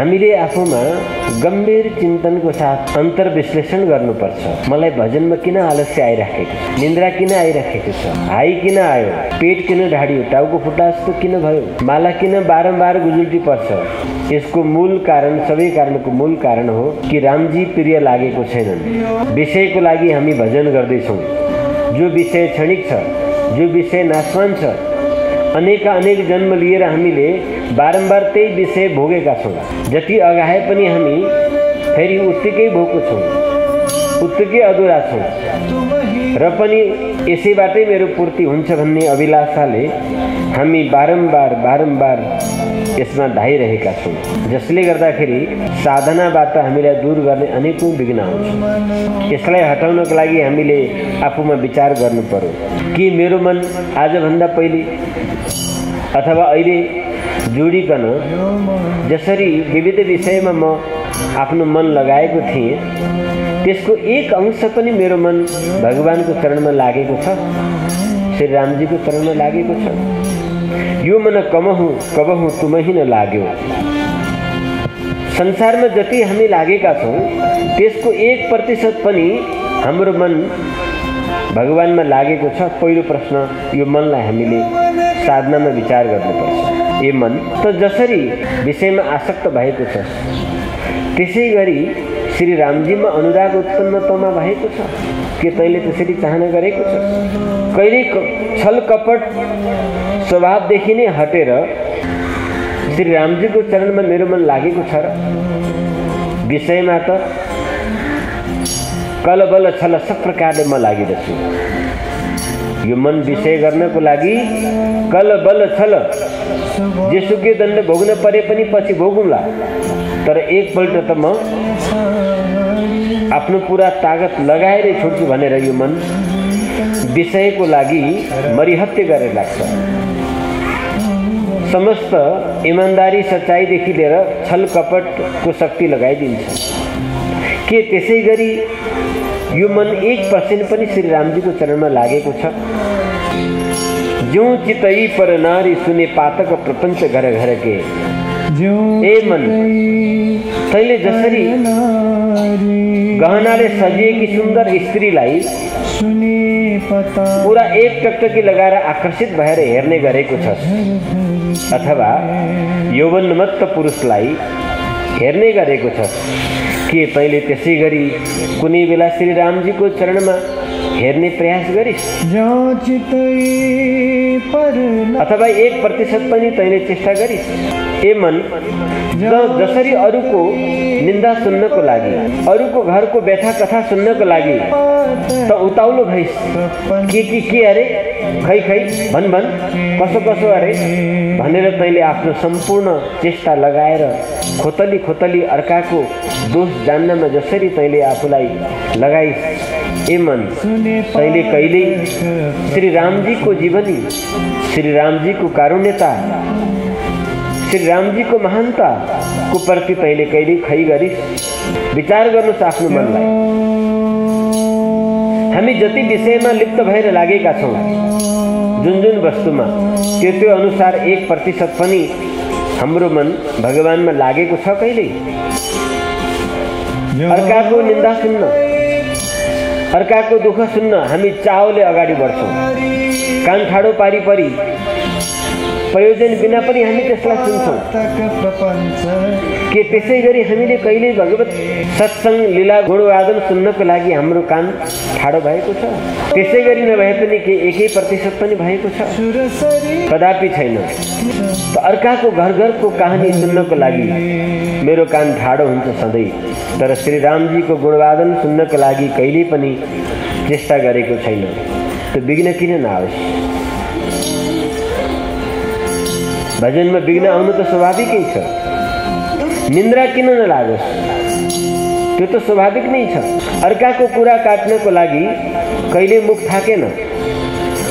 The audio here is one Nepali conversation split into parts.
हामीले आफूमा गम्भीर चिन्तनको साथ अन्तर्विश्लेषण गर्नुपर्छ। मलाई भजनमा किन आलस्य आइराखेको छ? निन्द्रा किन आइराखेको छ? हाई किन आयो? पेट किन ढाडियो? टाउको फुट्ला जस्तो किन भयो? माला किन बारम्बार गुजुल्टी पर्छ यसको मूल कारण सबै कारणको मूल कारण हो कि रामजी प्रिय लागेको छैनन्। विषयको लागि हामी भजन गर्दैछौँ। जो विषय क्षणिक छ जो विषय नाशवान छ अनेका अनेक जन्म लिएर हामीले बारम्बार त्यही विषय भोगेका छौँ जति अगाए पनि हामी, फेरि उत्तिकै भोगको छौँ। उत्तिकै अधुरा छौँ। र पनि यसैबाटै मेरो पूर्ति हुन्छ भन्ने अभिलाषाले हामी बारम्बार बारम्बार यसमा धाइरहेका छौँ। जसले गर्दाखेरि साधनाबाट हामीलाई दूर गर्ने अनेकौँ विघ्न आउँछ। यसलाई हटाउनको लागि हामीले आफूमा विचार गर्नु पर्यो। कि मेरो मन आजभन्दा पहिले अथवा अहिले जोडिकन जसरी विविध विषयमा म आफ्नो मन लगाएको थिएँ त्यसको एक अंश पनि मेरो मन भगवान्को चरणमा लागेको छ श्री रामजीको चरणमा लागेको छ। यो मन कमहु कबहु तुमही न लाग्यो। संसारमा जति हामी लागेका छौँ त्यसको एक प्रतिशत पनि हाम्रो मन भगवान्मा लागेको छ। पहिलो प्रश्न यो मनलाई हामीले साधनामा विचार गर्नुपर्छ। ए मन त जसरी विषयमा आसक्त भएको छ त्यसै गरी श्री रामजीमा अनुराग उत्पन्न तमा भएको छ। के तैँले त्यसरी चाहना गरेको छ? कहिले छल कपट स्वभावदेखि नै हटेर श्री रामजीको चरणमा मेरो मन लागेको छ र। विषयमा त कलबल छल सब प्रकारले म लागिरहेछु यो मन विषय गर्नको लागि कल बल छल। जेसुकै दण्ड भोग्न परे पनि पछि भोगौँला। तर एकपल्ट त म आफ्नो पुरा तागत लगाएरै छोड्छु भनेर यो मन विषयको लागि मरिहत्य गरेर लाग्छ। समस्त इमान्दारी सच्चाइदेखि लिएर छल कपटको शक्ति लगाइदिन्छ। के त्यसै गरी यो मन एक पर्सेन्ट पनि श्री रामजीको चरणमा लागेको छ? जो चितई पर नारी सुने पातक प्रपञ्च घर घर के ए मन तैँले जसरी गहनाले सजिएकी सुन्दर स्त्रीलाई पुरा एक टकटकी लगाएर आकर्षित भएर हेर्ने गरेको छ अथवा यौवनमत्त पुरुषलाई हेर्ने गरेको छ के तैँले त्यसै गरी कुनै बेला श्री रामजीको चरणमा हेर्ने प्रयास गरिस्। अथवा एक प्रतिशत पनि तैँले चेष्टा गरिस्। ए मन जसरी अरूको निन्दा सुन्नको लागि अरूको घरको व्यथा कथा सुन्नको लागि त उताउलो भइस्। के के के अरे? खै खै भन भन कसो कसो अरे? भनेर तैँले आफ्नो सम्पूर्ण चेष्टा लगाएर खोतली खोतली अर्काको दोष जान्नमा जसरी तैँले आफूलाई लगाइस्। ए मन तैँले कहिल्यै श्री रामजीको जीवनी श्री रामजीको कारुण्यता श्री रामजीको महानताको प्रति तैँले कहिले खै गरिस् विचार गर्नुहोस् आफ्नो मनलाई। हामी जति विषयमा लिप्त भएर लागेका छौँ जुन जुन वस्तुमा त्यो त्यो अनुसार एक प्रतिशत पनि हाम्रो मन भगवान्मा लागेको छ कहिले? अर्काको निन्दा सुन्न। अर्काको दुःख सुन्न हामी चाहले अगाडि बढ्छौँ। कान ठाडो पारी परी प्रयोजन बिना पनि हामी त्यसलाई सुन्छौँ। के त्यसै गरी हामीले कहिले भगवत सत्सङ्ग लीला गुणवादन सुन्नको लागि हाम्रो कान ठाडो भएको छ? त्यसै गरी नभए पनि के एकै प्रतिशत पनि भएको छ? कदापि छैन। अर्काको घर घरको कहानी सुन्नको लागि मेरो कान ठाडो हुन्छ सधैँ। तर श्री रामजीको गुणवादन सुन्नको लागि कहिले पनि चेष्टा गरेको छैन। त्यो विघ्न किन नआओस्? भजनमा विघ्न आउनु त स्वाभाविकै छ। निन्द्रा किन नलागोस्? त्यो त स्वाभाविक नै छ। अर्काको कुरा काट्नको लागि कहिले मुख थाकेन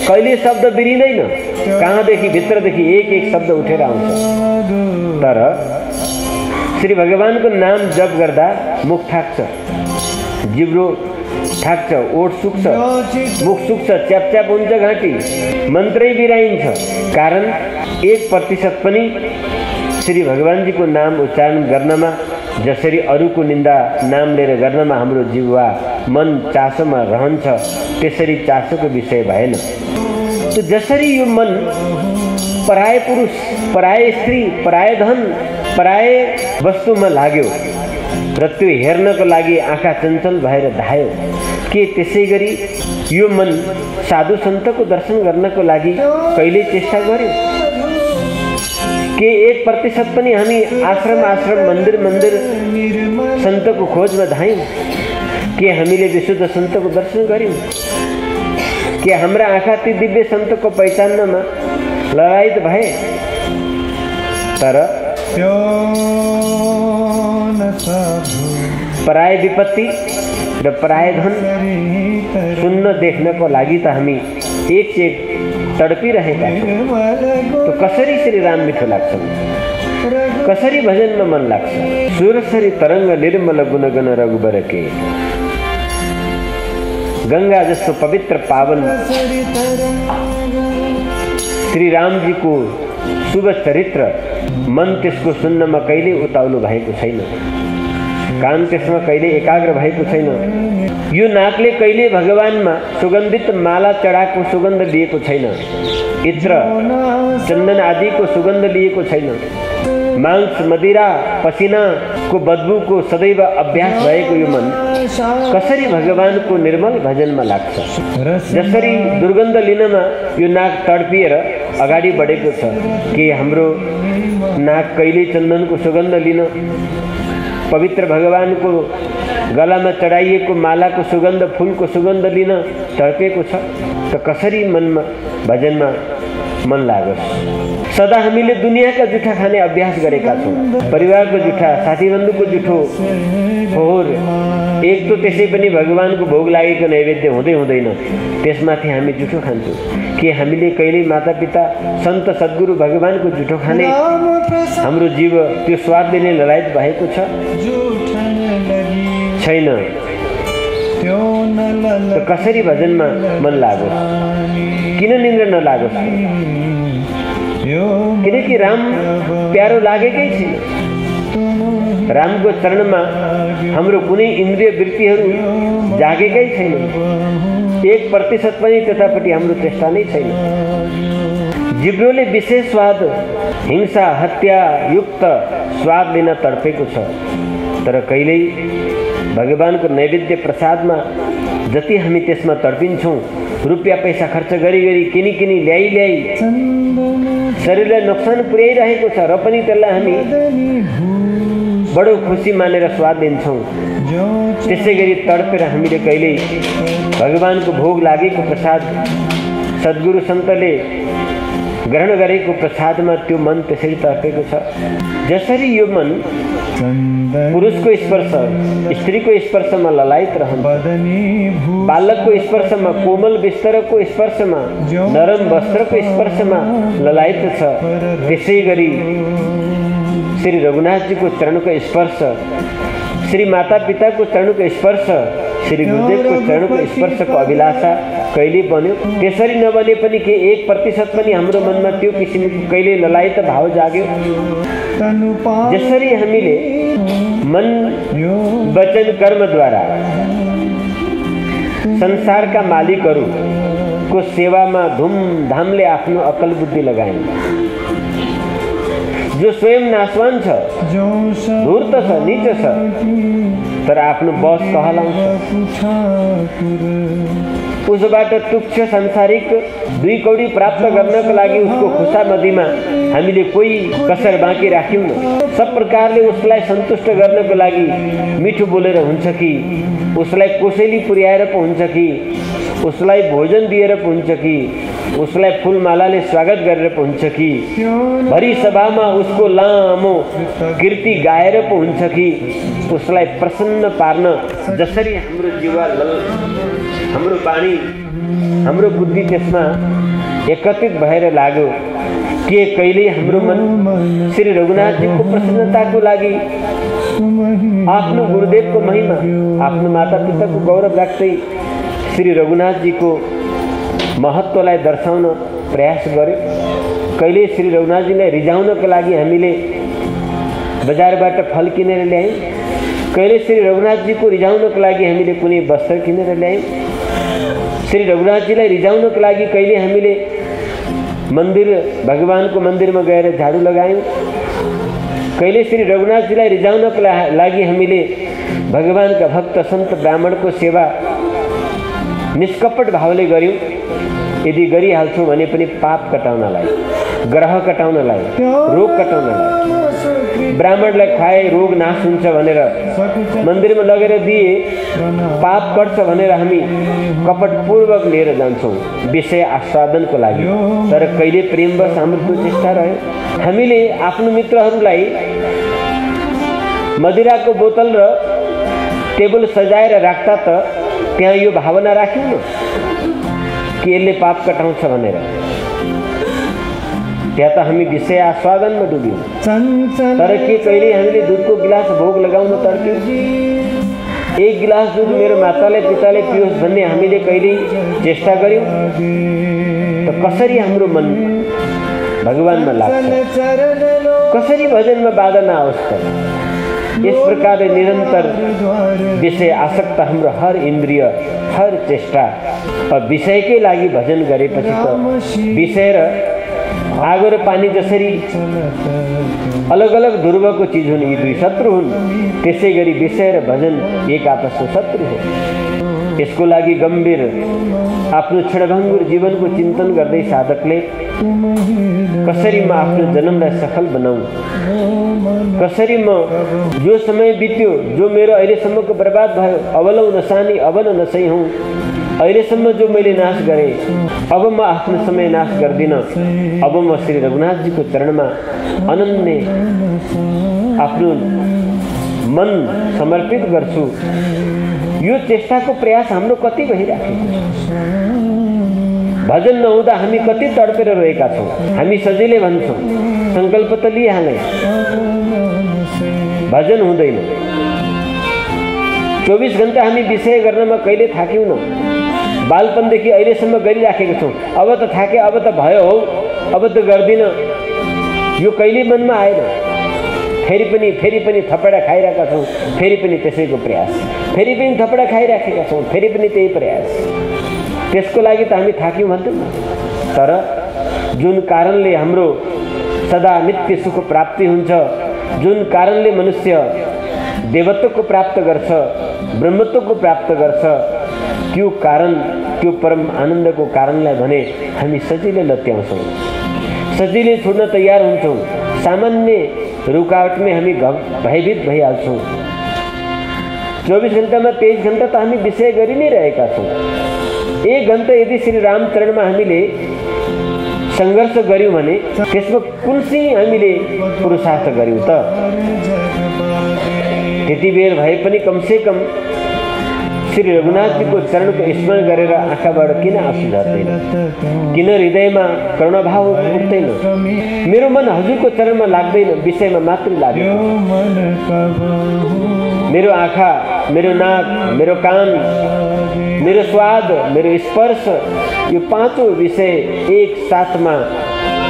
कहिले शब्द बिरिँदैन कहाँदेखि भित्रदेखि एक एक शब्द उठेर आउँछ। तर श्री भगवान्को नाम जप गर्दा मुख थाक्छ। जिब्रो थाक्छ ओठ सुक्छ मुख सुक्छ च्यापच्याप हुन्छ घाँटी। मन्त्रै बिराइन्छ। कारण एक प्रतिशत पनि श्री भगवान्जीको नाम उच्चारण गर्नमा जसरी अरूको निन्दा नाम लिएर गर्नमा हाम्रो जिउवा मन चासोमा रहन्छ त्यसरी चासोको विषय भएन। त जसरी यो मन पराय पुरुष पराय स्त्री पराय धन पराय वस्तुमा लाग्यो र त्यो हेर्नको लागि आँखा चञ्चल भएर धायो। के त्यसै गरी यो मन साधु सन्तको दर्शन गर्नको लागि कहिले चेष्टा गर्यो? के एक प्रतिशत पनि हामी आश्रम आश्रम मन्दिर मन्दिर सन्तको खोजमा धायौँ? के हामीले विशुद्ध सन्तको दर्शन गऱ्यौँ के हाम्रा आँखा ती दिव्य सन्तको पहिचानमा लडाइट भए? तर पराय विपत्ति र पराय धन सुन्न देख्नको लागि त हामी एक से एक तडपिरहेका छौँ त कसरी श्री राम मिठो लाग्छ कसरी भजनमा मन लाग्छ सुरसरी तरङ्ग निर्मल गुणगण रघुबर के। गङ्गा जस्तो पवित्र पावन। श्री रामजीको शुभ चरित्र मन त्यसको सुन्नमा कहिले उताउनु भएको छैन। कान त्यसमा कहिले एकाग्र भएको छैन। यो नाकले कहिले भगवानमा सुगन्धित माला चढाएको सुगन्ध लिएको छैन। इत्र चन्दन आदिको सुगन्ध लिएको छैन। मांस मदिरा पसिनाको बदबुको सदैव अभ्यास भएको यो मन कसरी भगवानको निर्मल भजनमा लाग्छ? जसरी दुर्गन्ध लिनमा यो नाक तडपिएर अगाडि बढेको छ कि हाम्रो नाक कहिले चन्दनको सुगन्ध लिन पवित्र भगवानको गलामा चढाइएको मालाको सुगन्ध फुलको सुगन्ध लिन तडपेको छ त कसरी मनमा भजनमा मन लागोस्? सदा हामीले दुनियाँका जुठा खाने अभ्यास गरेका छौँ। परिवारको जुठा साथीबन्धुको जुठो फोहोर एक त त्यसै पनि भगवान्को भोग लागेको नैवेद्य हुँदै हुँदैन। त्यसमाथि हामी जुठो खान्छौँ। के हामीले कहिल्यै मातापिता सन्त सद्गुरु भगवान्को जुठो खाने? हाम्रो जीव त्यो स्वादले नै ललायत भएको छ। छैन। कसरी भजनमा मन लागोस्? किन निन्द्र नलागोस्? किनकि राम प्यारो लागेकै छैन रामको चरणमा हाम्रो कुनै इन्द्रिय वृत्तिहरू जागेकै छैन एक प्रतिशत पनि त्यतापट्टि हाम्रो चेष्टा नै छैन जिब्रोले विशेष स्वाद हिंसा हत्या युक्त स्वाद लिन तडपेको छ तर कहिल्यै भगवान्को नैवेद्य प्रसादमा जति हामी त्यसमा तडपिन्छौँ रुपियाँ पैसा खर्च गरी गरी किनी किनी ल्याइ ल्याइ शरीरलाई नोक्सान पुर्याइरहेको छ र पनि त्यसलाई हामी बडो खुसी मानेर स्वाद लिन्छौँ। त्यसै गरी तडपेर हामीले कहिल्यै भगवान्को भोग लागेको प्रसाद सद्गुरु सन्तले ग्रहण गरेको प्रसादमा त्यो मन त्यसरी तर्पेको छ। जसरी यो मन पुरुषको स्पर्श स्त्रीको स्पर्शमा ललायत रहन्छ। बालकको स्पर्शमा कोमल बिस्तरको स्पर्शमा नरम वस्त्रको स्पर्शमा ललायत छ। त्यसै गरी श्री रघुनाथजीको चरणको स्पर्श श्री माता पिताको चरणको स्पर्श श्री गुरुदेवको चरणको स्पर्शको अभिलाषा कहिले बन्यो? त्यसरी नबने पनि के एक प्रतिशत पनि हाम्रो मनमा त्यो किसिमको कहिले ललायत भाव जाग्यो? जसरी हामीले मन वचन कर्मद्वारा संसारका मालिकहरूको सेवामा धुमधामले आफ्नो अकल बुद्धि लगायौँ। जो स्वयं नाशवान छ धूर्त छ निच छ तर आफ्नो बस कहलाउँछ। उसबाट तुक्ष सांसारिक दुई कौडी प्राप्त गर्नको लागि उसको खुसामदीमा हामीले कोही कसर बाँकी राख्यौँ सब प्रकारले उसलाई सन्तुष्ट गर्नको लागि मिठो बोलेर हुन्छ कि उसलाई कोसेली पुर्याएर पो हुन्छ कि उसलाई भोजन दिएर पो हुन्छ कि उसलाई फुलमालाले स्वागत गरेर पो हुन्छ कि? भरि सभामा उसको लामो कृति गाएर पो हुन्छ कि? उसलाई प्रसन्न पार्न जसरी हाम्रो जीवा हाम्रो बाणी हाम्रो बुद्धि त्यसमा एकत्रित भएर लाग्यो। के कहिले हाम्रो मन श्री रघुनाथजीको प्रसन्नताको लागि आफ्नो गुरुदेवको महिमा आफ्नो माता पिताको गौरव राख्दै श्री रघुनाथजीको महत्त्वलाई दर्शाउन प्रयास गर्यो कहिले श्री रघुनाथजीलाई रिझाउनको लागि हामीले बजारबाट फल किनेर ल्यायौँ? कहिले श्री रघुनाथजीको रिझाउनको लागि हामीले कुनै वस्त्र किनेर ल्यायौँ? श्री रघुनाथजीलाई रिझाउनको लागि कहिले हामीले मन्दिर भगवान्को मन्दिरमा गएर झाडु लगायौँ? कहिले श्री रघुनाथजीलाई रिझाउनको लागि हामीले भगवान्का भक्त सन्त ब्राह्मणको सेवा निष्कपट भावले गऱ्यौँ यदि गरिहाल्छौँ भने पनि पाप कटाउनलाई ग्रह कटाउनलाई रोग कटाउनलाई। ब्राह्मणलाई खुवाए रोग नाश हुन्छ भनेर मन्दिरमा लगेर दिए पाप कट्छ भनेर हामी कपटपूर्वक लिएर जान्छौँ। विषय आस्वादनको लागि। तर कहिले प्रेमवश हाम्रो त्यो चेष्टा रह्यो? हामीले आफ्नो मित्रहरूलाई मदिराको बोतल र टेबल सजाएर राख्दा त त्यहाँ यो भावना राख्यौँ न कि यसले पाप कटाउँछ भनेर त्यहाँ त हामी विषय आस्वादनमा डुब्यौँ तर के कहिले हामीले दुधको गिलास भोग लगाउन तर्क्यौँ एक गिलास दुध मेरो माताले पिताले पियोस् भन्ने हामीले कहिले चेष्टा गऱ्यौँ त कसरी हाम्रो मन भगवान्मा लाग्छ कसरी भजनमा बाधा नआओस् त यस प्रकारले निरन्तर विषय आसक्त हाम्रो हर इन्द्रिय हर चेष्टा विषयकै लागि भजन गरेपछि त विषय र आगो र पानी जसरी अलग अलग ध्रुवको चिज हुन् यी दुई शत्रु हुन् त्यसै गरी विषय र भजन एक आपसको शत्रु हो यसको लागि गम्भीर आफ्नो क्षणभङ्गुर जीवनको चिन्तन गर्दै साधकले कसरी म आफ्नो जन्मलाई सफल बनाऊ? कसरी म जो समय बित्यो जो मेरो अहिलेसम्मको बर्बाद भयो अबलौ नसानी अबल नसै हुँ। अहिलेसम्म जो मैले नाश गरेँ अब म आफ्नो समय नाश गर्दिनँ। अब म श्री रघुनाथजीको चरणमा अनन्य आफ्नो मन समर्पित गर्छु। यो चेष्टाको प्रयास हाम्रो कति भइराखेको भजन नहुँदा हामी कति तडपेर रहेका छौँ? हामी सजिलै भन्छौँ। सङ्कल्प त लिइहाले। भजन हुँदैन। चौबिस घन्टा हामी विषय गर्नमा कहिले थाक्यौँ न बालपनदेखि अहिलेसम्म गरिराखेका छौँ। अब त थाके अब त भयो हौ। अब त गर्दिनँ। यो कहिले मनमा आएन? फेरि पनि फेरि पनि थपडा खाइरहेका छौँ फेरि पनि त्यसैको प्रयास। फेरि पनि थपडा खाइराखेका छौँ फेरि पनि त्यही प्रयास। त्यसको लागि त हामी थाक्यौँ भन्थ्यौँ। तर जुन कारणले हाम्रो सदा नित्य सुख प्राप्ति हुन्छ जुन कारणले मनुष्य देवत्वको प्राप्त गर्छ ब्रह्मत्वको प्राप्त गर्छ त्यो कारण त्यो परम आनन्दको कारणलाई भने हामी सजिलै लत्याउँछौँ। सजिलै छोड्न तयार हुन्छौँ। सामान्य रुकावटमै हामी भयभीत भइहाल्छौँ चौबिस घन्टामा तेइस घन्टा त हामी विषय गरि नै रहेका छौँ एक घन्टा यदि श्री रामचरणमा हामीले सङ्घर्ष गऱ्यौँ भने त्यसमा कुन चाहिँ हामीले पुरुषार्थ गऱ्यौँ त त्यति बेर भए पनि कमसेकम श्री रघुनाथजीको चरणको स्मरण गरेर आँखाबाट किन आँसु झर्दैन किन हृदयमा करुणाभाव उठ्दैन मेरो मन हजुरको चरणमा लाग्दैन विषयमा मात्रै लाग्दैन मेरो आँखा मेरो नाक मेरो कान मेरो स्वाद मेरो स्पर्श यो पाँचौँ विषय एक साथमा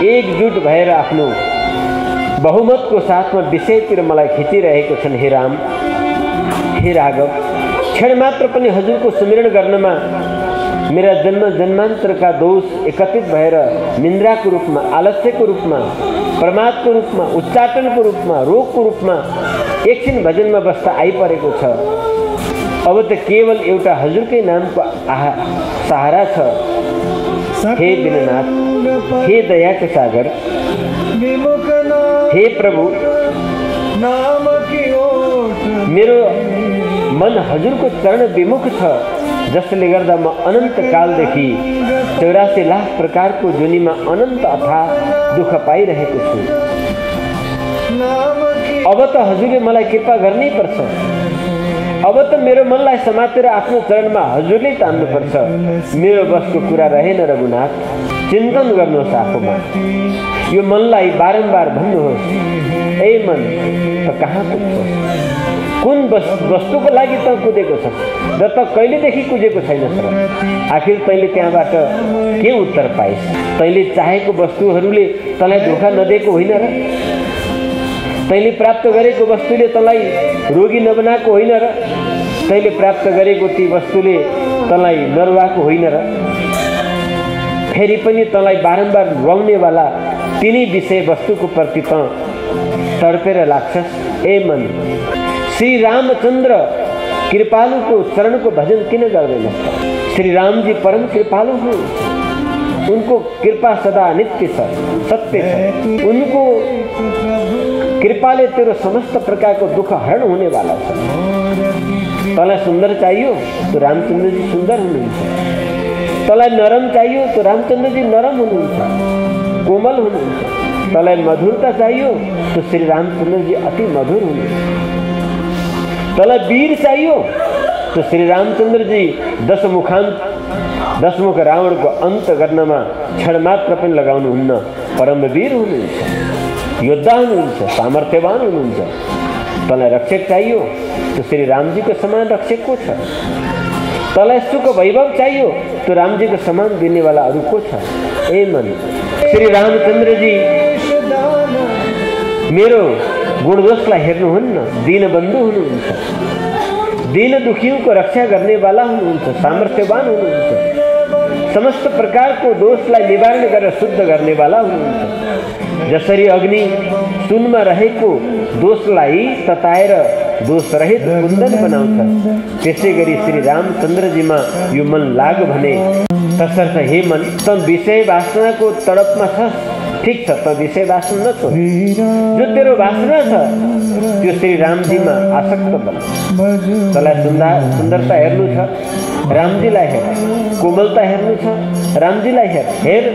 एकजुट भएर आफ्नो बहुमतको साथमा विषयतिर मलाई खिचिरहेको छन् हे राम हे राघव क्षण मात्र पनि हजुरको सुमिरण गर्नमा मेरा जन्म जन्मान्तरका दोष एकत्रित भएर निन्द्राको रूपमा आलस्यको रूपमा प्रमादको रूपमा उच्चाटनको रूपमा रोगको रूपमा एकछिन भजनमा बस्दा आइपरेको छ। अब त केवल एउटा हजुरकै नामको आहा सहारा छ। हे दिननाथ हे दयाको सागर हे प्रभु मेरो मन हजुरको चरण विमुख छ जसले गर्दा म अनन्त कालदेखि चौरासी लाख प्रकारको जुनीमा अनन्त अथा दुःख पाइरहेको छु। अब त हजुरले मलाई कृपा गर्नै पर्छ। अब त मेरो मनलाई समातेर आफ्नो चरणमा हजुरले तान्नुपर्छ। मेरो बसको कुरा रहेन रघुनाथ चिन्तन गर्नुहोस् आफूमा। यो मनलाई बारम्बार भन्नुहोस् ए मन त कहाँ पुग्छ? कुन वस्तुको लागि त कुदेको छ? र त कहिलेदेखि कुदेको छैनस् र आखिर तैँले त्यहाँबाट के उत्तर पाइस्? तैँले चाहेको वस्तुहरूले तँलाई धोका नदिएको होइन र? तैँले प्राप्त गरेको वस्तुले तँलाई रोगी नबनाएको होइन र? तैँले प्राप्त गरेको ती वस्तुले तँलाई नरुवाएको होइन र? फेरि पनि तँलाई बारम्बार रुवाउनेवाला तिनै विषय वस्तुको प्रति त तर्पेर लाग्छस्। ए मन श्री रामचन्द्र कृपालुको चरणको भजन किन गर्दैनस् श्री रामजी परम कृपालु हुँ। उनको कृपा सदा नित्य छ सत्य छ उनको कृपाले तेरो समस्त प्रकारको दुःख हरण हुनेवाला छ तँलाई सुन्दर चाहियो तो रामचन्द्रजी सुन्दर हुनुहुन्छ तँलाई नरम चाहियो तो रामचन्द्रजी नरम हुनुहुन्छ कोमल हुनुहुन्छ तँलाई मधुरता चाहियो तो श्री रामचन्द्रजी अति मधुर हुनुहुन्छ तँलाई वीर चाहियो। तो श्री रामचन्द्रजी दशमुखान्त दशमुख रावणको अन्त गर्नमा क्षण मात्र पनि लगाउनुहुन्न परमवीर हुनुहुन्छ योद्धा हुनुहुन्छ सामर्थ्यवान हुनुहुन्छ। तँलाई रक्षक चाहियो तो श्री रामजीको समान रक्षक को छ? तँलाई सुख वैभव चाहियो तो रामजीको समान दिनेवाला अरू को छ? ए मन श्री रामचन्द्रजी मेरो गुणदोषलाई हेर्नुहुन्न दीनबन्धु हुनुहुन्छ। दीन दुखीको रक्षा गर्नेवाला हुनुहुन्छ सामर्थ्यवान हुनुहुन्छ। समस्त प्रकारको दोषलाई निवारण गरेर शुद्ध गर्नेवाला हुनुहुन्छ। जसरी अग्नि सुनमा रहेको दोषलाई तताएर दोषरहित कुन्दन बनाउँछ त्यसै गरी श्री रामचन्द्रजीमा यो मन लाग भने तसर्थ हे मन त विषय वासनाको तडपमा छ ठिक छ त विषय वासना नछो जो तेरो वासना छ त्यो श्री रामजीमा आसक्त बन। तँलाई सुन्दर सुन्दरता हेर्नु छ। रामजीलाई हेर। कोमलता हेर्नु छ रामजीलाई हेर। हेर।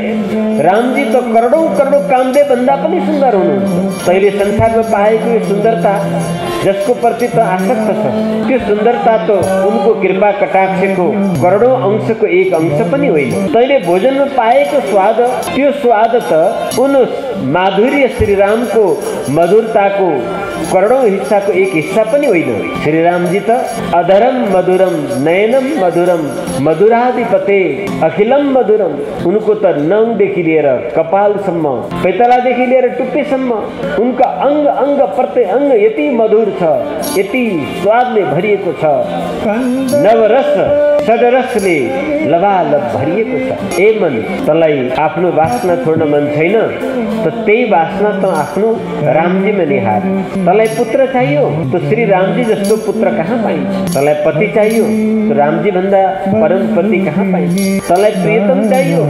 रामजी त करोडौँ करोडौँ कामदे भन्दा पनि सुन्दर हुनुहुन्छ। तैँले संसारमा पाएको यो सुन्दरता जसको प्रति त आसक्त छ त्यो सुन्दरता त उनको कृपा कटाक्षको करोडौँ अंशको एक अंश पनि होइन। तैँले भोजनमा पाएको स्वाद त्यो स्वाद त उन माधुर्य श्रीरामको मधुरताको करोडौँ हिस्साको एक हिस्सा पनि होइन। श्रीरामजी त अधरम मधुरम नयनम मधुरम मधुराधिपते अखिलम मधुरम उनको त नङदेखि लिएर कपालसम्म पैतलादेखि लिएर टुप्पीसम्म उनका अङ्ग अङ्ग प्रत्येक अङ्ग यति मधुर छ यति स्वादले भरिएको छ। नवरस सडरसले लबालब भरिएको छ। ए मन तँलाई आफ्नो बासना छोड्न मन छैन? त त्यही बासना त आफ्नो रामजीमा निहार। तँलाई पुत्र चाहियो? त श्री रामजी जस्तो पुत्र कहाँ पाइन्छ? तँलाई पति चाहियो? त रामजी भन्दा परम पति कहाँ पाइन्छ? तँलाई प्रियतम चाहियो?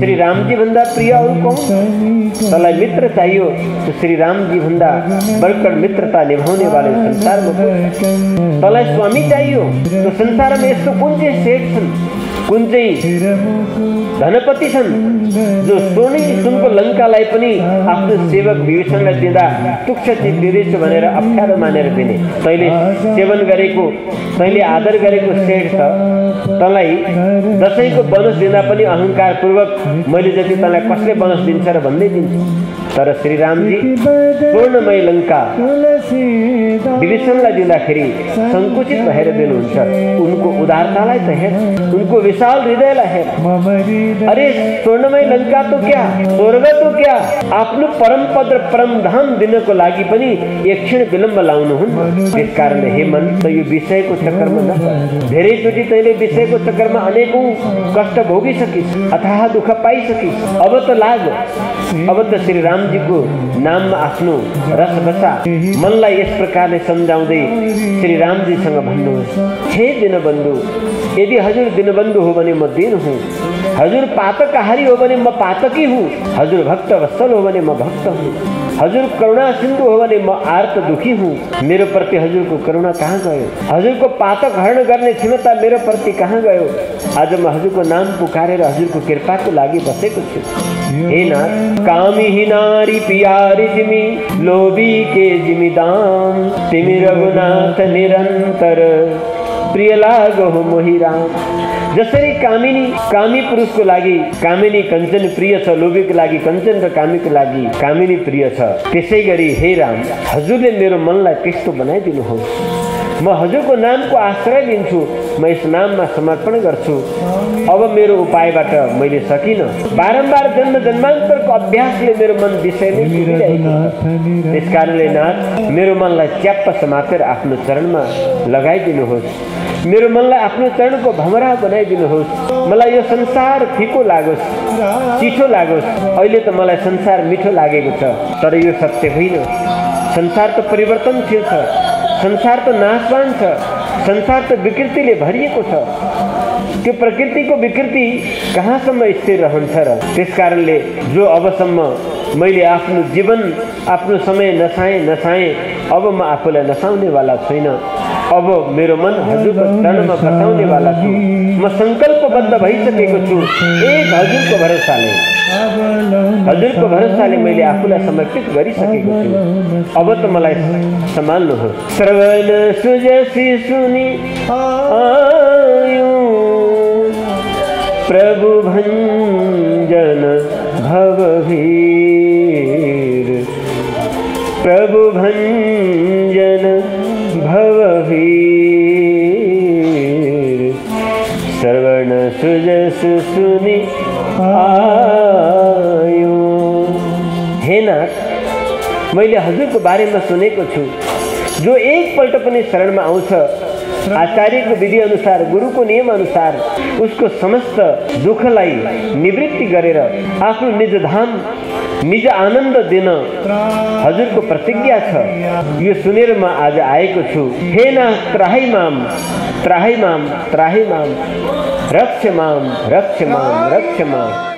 श्री रामजी भन्दा प्रिय अरू कौन? तँलाई मित्र चाहियो? त श्री रामजी भन्दा बर्कड मित्रता निभाउने वाले संसारमा तँलाई स्वामी चाहियो? त संसारमा यस्तो कुन चाहिँ सेठ छन् कुन चाहिँ धनपति छन् जो सोनी सुनको लङ्कालाई पनि आफ्नो सेवक विभीषणलाई दिँदा चिज दिँदैछु भनेर अप्ठ्यारो मानेर दिने तैँले सेवन गरेको तैँले आदर गरेको सेठ छ तँलाई दसैँको बनोस दिँदा पनि अहङ्कारपूर्वक मैले जति तँलाई कसले बनोस दिन्छ र भन्दै दिन्छु तर श्रीरामजी पूर्णमय लङ्का विभीषणलाई दिँदाखेरि सङ्कुचित भएर दिनुहुन्छ उनको उदारतालाई त हेर उनको विशाल हृदयलाई हेर अरे स्वर्णमय लङ्का त क्या स्वर्ग त क्या आफ्नो परम पद र परम धाम दिनको लागि पनि एक क्षण विलम्ब लाउनुहुन्न त्यस कारणले हे मन त यो विषयको चक्करमा न धेरैचोटि तैँले विषयको चक्करमा अनेकौँ कष्ट भोगिसकिस् अथाह दुःख पाइसकिस् अब त लाग अब त श्री रामजीको नाममा आफ्नो रस बसा मनलाई यस प्रकारले सम्झाउँदै श्री रामजीसँग भन्नुहोस् हे दिनबन्धु यदि हजुर दिनबन्धु हो भने म दिन हुँ हजुर पातकहारी हो भने म पातकी हुँ हजुर भक्त वत्सल हो भने म भक्त हुँ हजुर करुणा सिन्धु हो भने म आर्त दुखी हुँ। मेरो प्रति हजुरको करुणा कहाँ गयो? हजुरको पातक हरण गर्ने क्षमता मेरो प्रति कहाँ गयो? आज म हजुरको नाम पुकारेर हजुरको कृपाको लागि बसेको छु हे नाथ, कामी ही नारी पियारी जिमी, लोभी के जिमी दाम। तिमी रघुनाथ निरन्तर प्रिय लागो मोही राम। जसरी कामिनी कामी पुरुषको लागि कामिनी कञ्चन प्रिय छ लोभीको लागि कञ्चन र कामीको लागि कामिनी प्रिय छ। त्यसै गरी हे राम हजुरले मेरो मनलाई त्यस्तो बनाइदिनुहोस्। म हजुरको नामको आश्रय लिन्छु। म यस नाममा समर्पण गर्छु। अब मेरो उपायबाट मैले सकिनँ। बारम्बार जन्म जन्मान्तरको अभ्यासले मेरो मन निरघुनाथ त्यस कारणले नाथ मेरो मनलाई च्याप्प समातेर आफ्नो चरणमा लगाइदिनुहोस्। मेरो मनलाई आफ्नो चरणको भमरा बनाइदिनुहोस्। मलाई यो संसार फिको लागोस् चिठो लागोस्। अहिले त मलाई संसार मिठो लागेको छ तर यो सत्य होइन। संसार त परिवर्तनशील छ। संसार त नाशवान छ संसार त विकृतिले भरिएको छ। त्यो प्रकृतिको विकृति कहाँसम्म स्थिर रहन्छ र? त्यस कारणले जो अबसम्म मैले आफ्नो जीवन आफ्नो समय नसाएँ नसाएँ अब म आफूलाई नसाउनेवाला छैन। अब मेरो मन हजुरको चरणमा बसाउनेवाला छु म सङ्कल्पबद्ध भइसकेको छु। एक हजुरको भरोसाले हजुरको भरोसाले मैले आफूलाई समर्पित गरिसकेको छु। अब त मलाई सम्हाल्नुहोस् श्रवण सुजसी सुनि प्रभु भञ्जन भवभीर प्रभु भञ्जन भवभीर सुनि आयो। हे नाथ मैले हजुरको बारेमा सुनेको छु। जो एकपल्ट पनि शरणमा आउँछ आचार्यको विधि अनुसार गुरुको नियम अनुसार उसको समस्त दुःखलाई निवृत्ति गरेर आफ्नो निज धाम निज आनन्द दिन हजुरको प्रतिज्ञा छ। यो सुनेर म आज आएको छु। हे ना त्राही माम त्राही माम त्राही माम। रक्ष माम रक्ष माम रक्ष माम